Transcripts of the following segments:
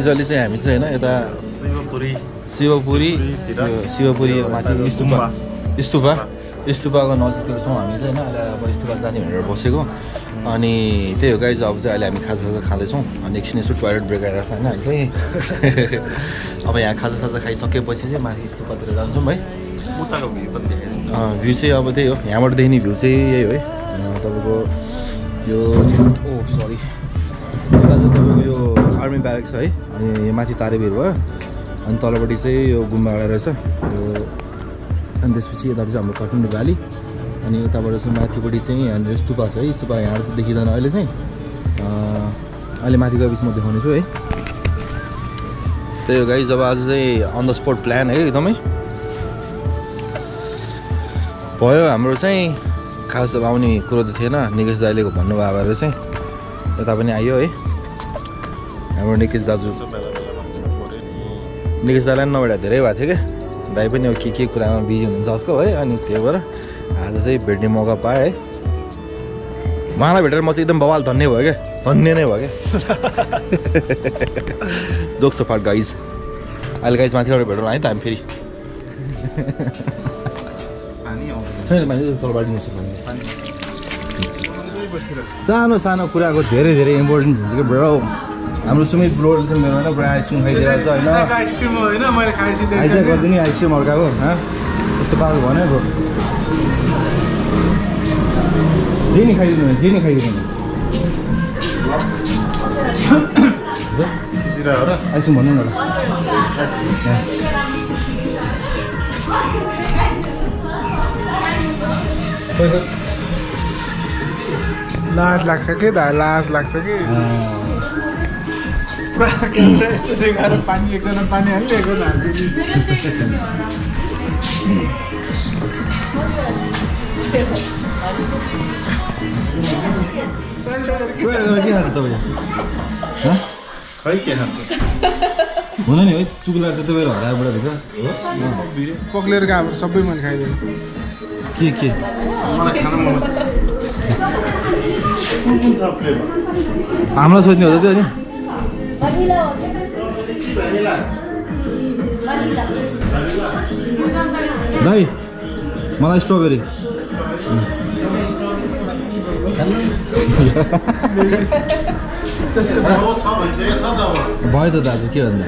अहिले चाहिँ हामी चाहिँ होइन यता शिवपुरी शिवपुरी शिवपुरी माथि स्तुपा। स्तुपा स्तुपाको नजिकतिर छौँ हामी चाहिँ होइन अहिले अब स्तुपा जाने भनेर बसेको। अनि त्यही हो गाइज अब चाहिँ अहिले हामी खाजा साजा खाँदैछौँ। अनि एकछिन यसो टोइलेट ब्रेक आइरहेको छ होइन हामी चाहिँ अब यहाँ खाजा साजा खाइसकेपछि चाहिँ माथि स्तुपातिर जान्छौँ है। उताको भ्यू पनि भ्यू चाहिँ अब त्यही हो यहाँबाट देख्ने भ्यू चाहिँ यही हो है। तपाईँको यो ओ सरी यता चाहिँ तपाईँको यो आर्मी ब्यारेक छ है अनि यो माथि तारेबीर भयो। अनि तलपट्टि चाहिँ यो गुम्बाडा रहेछ। यो अनि त्यसपछि यता चाहिँ हाम्रो काठमाडौँ भ्याली। अनि यताबाट चाहिँ माथिपट्टि चाहिँ यहाँनिर स्तुपा छ है। स्तुपा यहाँबाट चाहिँ देखिँदैन अहिले चाहिँ। अहिले माथि गएपछि म देखाउने छु है। त्यही हो गाई जब आज चाहिँ अन द स्पोट प्लान है एकदमै। भयो हाम्रो चाहिँ खास अब आउने कुरो त थिएन। निकेश दाइले भन्नुभयो भएर चाहिँ यता पनि आयो है। हाम्रो निकेश दाजु। निकेश दाइलाई पनि नभेटा धेरै भएको थियो क्या। दाइ पनि अब के के कुरामा बिजी हुनुहुन्छ उसको है अनि त्यही भएर आज चाहिँ भेट्ने मौका पाएँ है। उहाँलाई भेटेर म चाहिँ एकदम बवाल धन्य भयो क्या। धन्य नै भयो क्या। जोक्स फाट गाइज अहिले गाइज माथिबाट भेटौँ है त हामी फेरि। पानी आउँदैन। छैन मान्छे तल बाल्टिनु सानो सानो कुराको धेरै धेरै इम्पोर्टेन्स हुन्छ कि ब्रो? हाम्रो सुमित ब्रोले चाहिँ मेरो होइन ब्रो आइसक्रिम खाइदिएर छ होइन। गरिदिनु नि आइसक्रिम अर्काको हँ? त्यस्तो पाएको भने ब्रो। जे नि खाइदिनु जे नि खाइदिनु आइसक्रिम भन्नु न ल। लाज लाग्छ कि दा लाज लाग्छ कि पुरा क्यामेरा यस्तो देखाएर पानी एकजना पानी एकजना हाल्थ्यो के खै के खान्छ हुन नि है चुकुला त बुढाभित्र पक्लेर गएको सबै मैले खाइदिएँ के के मलाई खानु मन कुन कुन छ फ्लेभर हामीलाई सोध्ने हो त त्यो नि दाइ मलाई स्ट्रबेरी। भयो त दाजु के भन्दा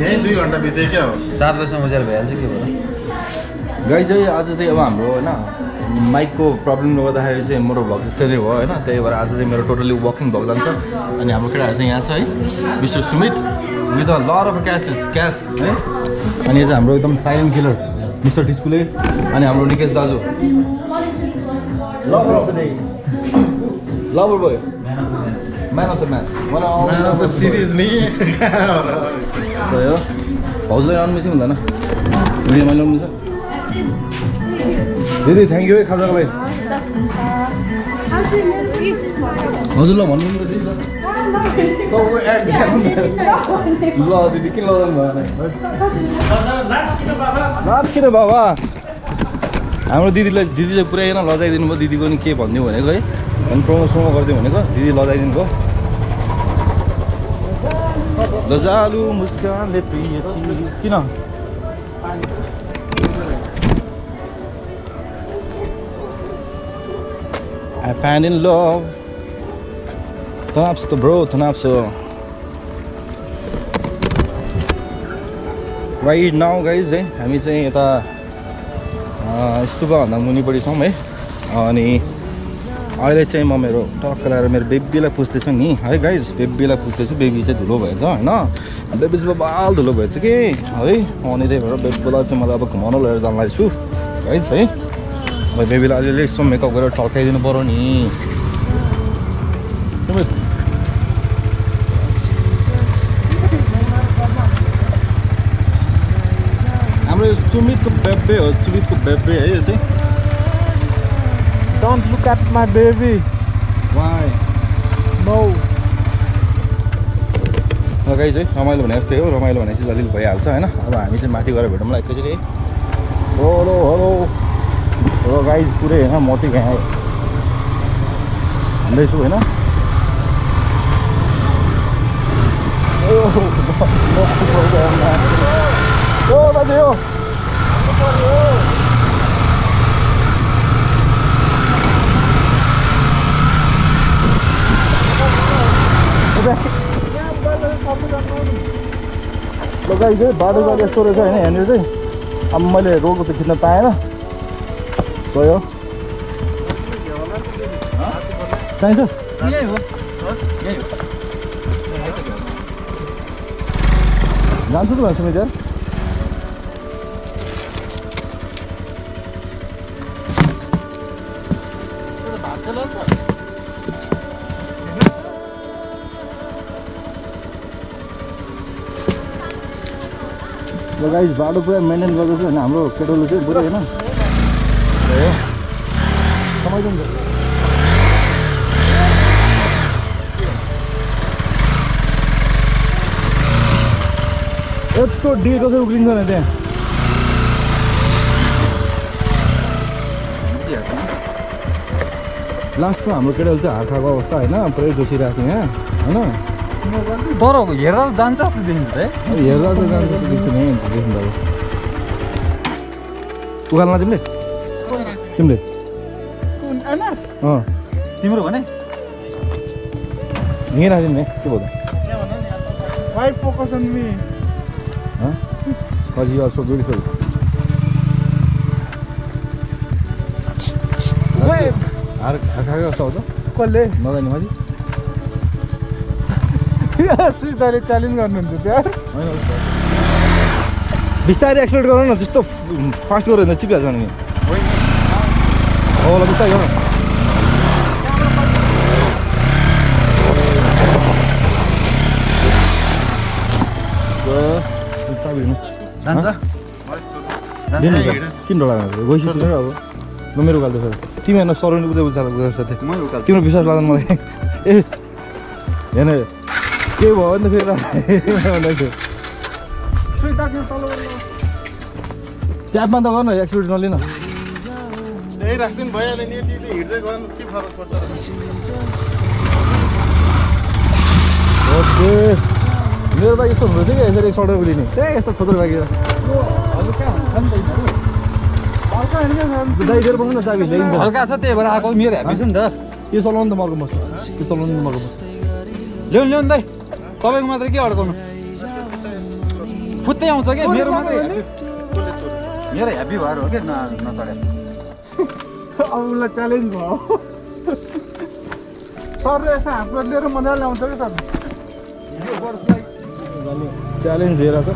यहीँ दुई घन्टा बित्यो क्या हो सातलाई समाचार भइहाल्छ के भयो गाई चाहिँ आज चाहिँ अब हाम्रो होइन। माइकको प्रब्लमले गर्दाखेरि चाहिँ मेरो भ्लग त्यस्तै नै भयो होइन? त्यही भएर आज चाहिँ मेरो टोटली वकिङ भ्लग जान्छ अनि हाम्रो केटाहरू चाहिँ यहाँ छ है? Mister Sumit with a lot of cases case है? अनि यो चाहिँ हाम्रो एकदम साइलेन्ट किलर मिस्टर टिस्कुले अनि हाम्रो निकेश दाजु। Lover of the day lover boy man of the match man of the series नि भाउजू आउनु चाहिँ हुँदैन भिडियो मैले छ दिदी थ्याङ्क यू है खाजाको लागि हजुर ल भन्नु दिदी। ल। दिदी किन लगाउनु भएन? नाच किन बाबा? हाम्रो दिदीलाई दिदी चाहिँ पुरै होइन लजाइदिनु भयो। दिदीको नि के भनिदिउँ भनेको है? अनि प्रोमो सोमो गरिदिउँ भनेको। दिदी लजाइदिनु भयो। लजालु मुस्कानले प्रियसी किन? I found in love तनाप्स त ब्रो तनाप्स राइट नाउ गाइज है हामी चाहिँ यता स्तुपाभन्दा मुनिपट्टि छौँ है अनि अहिले चाहिँ म मेरो टक्क लगाएर मेरो बेबीलाई पुस्दैछु नि है गाइज बेबीलाई पुस्दैछु बेबी चाहिँ धुलो भएछ होइन बेबी चाहिँ बाल धुलो भएछ कि है अनि त्यही भएर बेबीलाई चाहिँ मलाई अब घुमाउनु लिएर जानु लागेको छु गाइज है अब बेबीलाई अलिअलि यसो मेकअप गरेर टल्काइदिनु पऱ्यो नि हाम्रो यो सुमितको बेबे हो सुमितको बेबे है यो चाहिँ Don't look at my baby. Why No. लगाइ चाहिँ रमाइलो भने जस्तै हो रमाइलो भने चाहिँ अलिअलि भइहाल्छ होइन अब हामी चाहिँ माथि गएर भेटौँला एकैचोटि हेलो हेलो हेलो गाई पुरै होइन म चाहिँ यहाँ हिँड्दैछु होइन बाजे हो लगाइ चाहिँ बाटो चाहिँ यस्तो रहेछ होइन यहाँनिर चाहिँ अब मैले रोडको त खिच्न पाएन गयो। चाहिन्छ? जान्छु त भन्छु मिटर गाइस बाटो पुरा मेन्टेन गर्दैछ होइन हाम्रो पेट्रोल चाहिँ पुरै होइन। भयो समय जान्छ यत्रो डी कसरी उक्लिन्छ भने त्यहाँ लास्टमा हाम्रो केटाले चाहिँ हात खाएको अवस्था होइन पुरै जोसिरहेको थियो यहाँ होइन तर हेरेर जान्छ जस्तो देखिन्छ है हेर्दा त जान्छ त्यो देख्छ नि देख्नु अब उकाल्न तिमीले अँ। तिम्रो भने? हिँडिरहेको तिमीले के भयो. हार खाएको कस्तो आउँछ कसले? नजाने माथि च्यालेन्ज गर्नुहुन्छ त्यहाँ बिस्तारै एक्सप्लेट गर न त्यस्तो फास्ट गऱ्यो भने। चिपिहाल्छ नि गर न So, चाबी दिनु जान्छ दिनु त किन डर गइसक्यो अब ल मेरो उकाल्दै फेरि तिमी हेर्न सराउनु उता उता उता साथै मै उकाल तिम्रो विश्वास लाग्दैन मलाई ए हेर्न के भयो भने त फेरि ट्यापमा त गर्न एक्सपिरिट नलिन त्यही राखिदिनु भइहाल्यो नि यति यति हिँड्दै गयो भने के फरक पर्छ? र? ओके। मेरो बाइक यस्तो हुँदो रहेछ कि यसरी एक सल्टर उलिने त्यही यस्तो थोत्रो त भने दाइ लिएर बस्नु न चाबी हल्का छ त्यही भएर आएको मेरो छ नि त। यो चलाउनु त मर्को बस्छ यो चलाउनु त मर्को बस्छ ल्याउनु ल्याउनु दाइ। तपाईँको मात्रै के अड्काउनु? फुत्तै आउँछ कि? मेरो मात्रै। मेरो ह्याप्पी भएर हो कि? न उसलाई च्यालेन्ज भयो। सरले यसो हातमा लिएर मजाले आउँछ कि सर? च्यालेन्ज दिएर छ।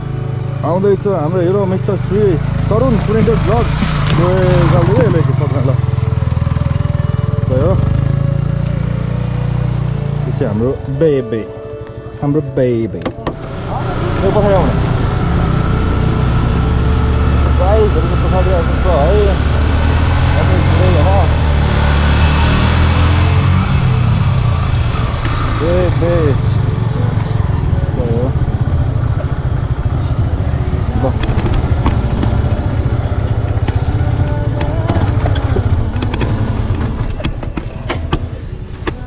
आउँदैछ हाम्रो hero mister Shri Sarun printed blog चल्दै यसले सपना ल सही हो। यो चाहिँ हाम्रो बेबे हाम्रो बेबे प्राइजहरूको पछाडि आएको छ है। धेरै होइन बेबे सही हो ल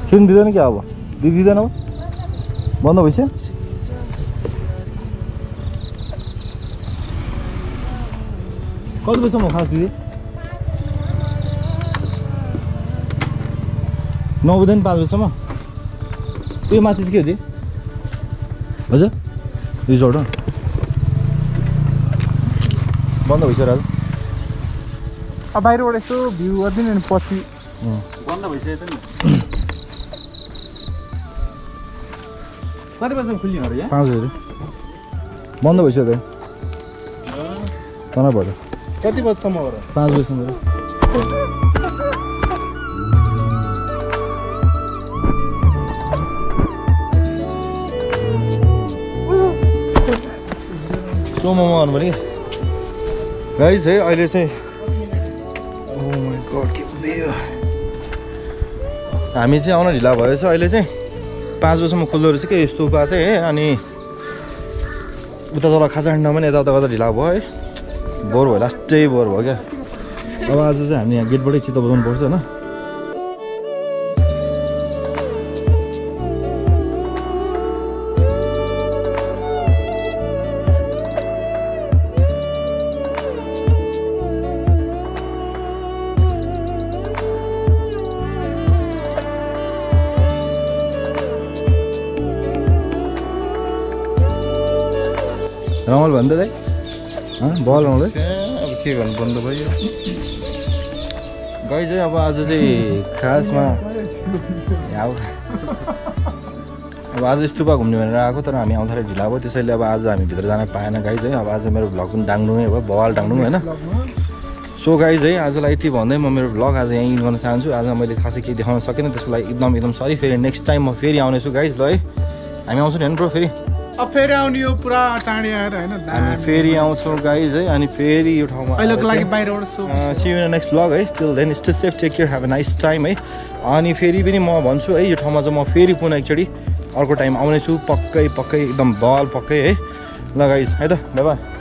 छिन दिँदैन क्या अब दि दिँदैन अब बन्द भइसक्यो कति बजीसम्म खास दिदी नौ बजीदेखि पाँच बजीसम्म? उयो माथि चाहिँ के हो दिदी हजुर? रिजोर्ट हो। बन्द भइसक्यो आज अब बाहिरबाट यसो भ्यू गरिदिनु नि पछि। बन्द भइसकेको छ नि। कति बजीसम्म खुल्ने हो यहाँ? पाँच बजी। बन्द भइसक्यो त। तनाव भयो कति बजीसम्म हो र? पाँच बजीसम्म। स्लो मोमो कि गाइस है अहिले चाहिँ Oh हामी चाहिँ आउन ढिला भएछ। अहिले चाहिँ पाँच बजीसम्म खुल्दो रहेछ कि यस्तो उपा चाहिँ है अनि उता तल खाजा हिँड्न पनि यताउता गर्दा ढिला भयो है। बोर भयो लास्टै बोर भयो क्या। अब आज चाहिँ हामी यहाँ गेटबाटै चित्त बजाउनु पर्छ होइन। रमाइलो भन्दै दाइ बल छ्या, अब के गर्नु बन्द भयो गाई चाहिँ अब आज चाहिँ खासमा अब अब आज स्तुपा घुम्ने भनेर आएको तर हामी आउँदाखेरि ढिला भयो। त्यसैले अब आज हामी भित्र जान पाएन गाई चाहिँ। अब आज मेरो भ्लग पनि डाङ्डुङै भयो बवाल डाङ्डुङ होइन। सो गाई चाहिँ आजलाई यति भन्दै म मेरो भ्लग आज यहीँ गर्न चाहन्छु। आज मैले खासै केही देखाउन सकिनँ त्यसको लागि एकदम एकदम सरी। फेरि नेक्स्ट टाइम म फेरि आउनेछु गाइज ल है। हामी आउँछौँ नि होइन ब्रो फेरि? अब फेरि आउने यो पुरा चाँडी आएर होइन हामी फेरि आउँछौँ। गाइज है अनि फेरि यो ठाउँमा अहिलेको लागि बाहिरबाट so see you next blog है till then stay safe take care have a nice time है। अनि फेरि पनि म भन्छु है यो ठाउँमा चाहिँ म फेरि पुनः एकचोटि अर्को टाइम आउनेछु। पक्कै पक्कै एकदम बल पक्कै है। ल गाइज है त बाई